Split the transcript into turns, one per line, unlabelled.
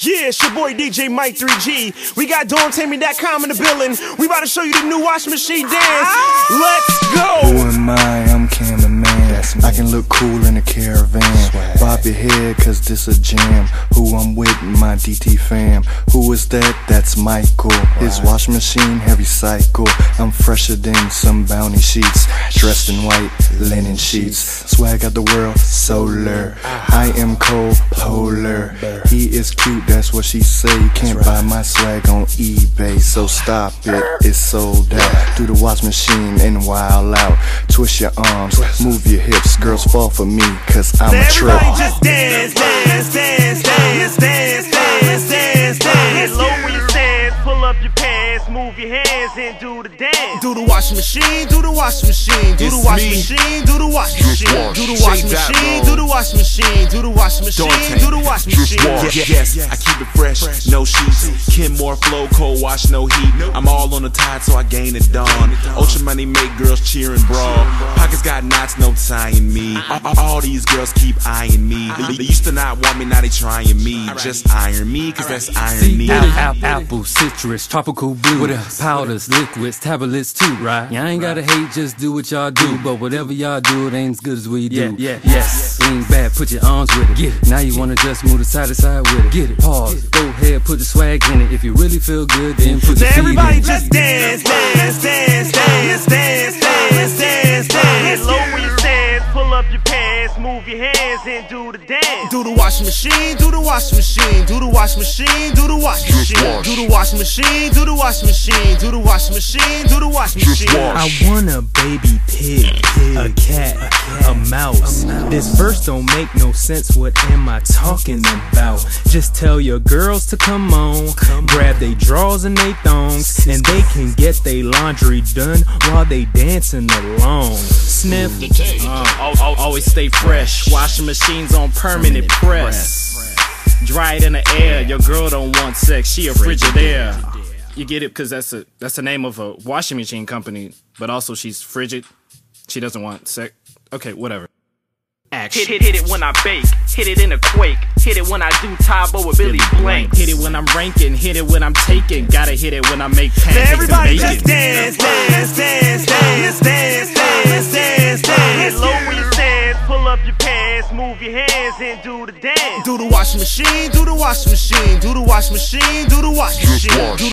Yeah, it's your boy DJ Mike 3G. We got Dormtainment.com in the building. We about to show you the new washing machine dance. Let's go.
Who am I? I'm. I can look cool in a caravan. Bob your head, cause this a jam. Who I'm with, my DT fam. Who is that? That's Michael. His wash machine, heavy cycle. I'm fresher than some bounty sheets. Dressed in white, linen sheets. Swag out the world, solar. Ah. I am cold, polar. He is cute, that's what she say. You can't buy my swag on eBay, so stop it. It's sold out. Do the wash machine and wild out. Twist your arms, move your hips. Girls fall for me, cause I'm a trip.
Everybody just dance, pull pants, move your hands and do the dance. Do the washing machine, do the washing machine, do the washing machine, do the washing machine, do the washing machine, do the washing machine, do the washing machine, do the washing machine.
wash.
Yeah.
Yes, I keep it fresh, no sheets. Kim Moore flow, cold wash, no heat. I'm all on the tide, so I gain it dawn. Ultra money make girls cheer and brawl. Pockets got knots, no tying me. Uh-uh. All, all these girls keep eyeing me. They, they used to not want me, now they trying me. Just iron me, cause that's irony.
Apple, apple, apple, citrus, tropical blue, powders, liquids, tablets too, right? Y'all ain't gotta hate, just do what y'all do. But whatever y'all do, it ain't as good as we do.
Yeah, yeah,
yes. Ain't bad, put your arms with it. Get it. Now you wanna just move to side to side with it. Get it. Pause. Go ahead, put the swag in it. If you really feel good, then put
So
feet
everybody
in it.
just dance, dance, dance, dance, dance, dance, pants, move your hands and do the dance. Do the washing machine, do the washing machine, do the washing machine, do the washing machine, do the washing machine, do the washing machine, do the washing machine, do the washing machine.
I want a baby pig, a cat, a mouse. This verse don't make no sense. What am I talking about? Just tell your girls to come on, grab they drawers and they thongs, and they can get they laundry done while they dancing along. Sniff, uh, al- al- always stay fresh. Washing machines on permanent press. Dry it in the air. Your girl don't want sex. She a Frigidaire. You get it? Cause that's a that's the name of a washing machine company. But also she's frigid. She doesn't want sex. Okay, whatever. Action.
Hit, hit, hit it when I bake, hit it in a quake, hit it when I do Tae Bo with Billy Blank.
Hit it when I'm ranking, hit it when I'm taking. Gotta hit it when I make
So
pancakes
everybody
and
just
bacon.
dance, dance, dance, dance, dance, dance, dance, dance. Low when you dance, pull up your pants, move your hands and do the dance. Do the washing machine, do the washing machine, do the washing machine, do the washing machine.
wash.
Do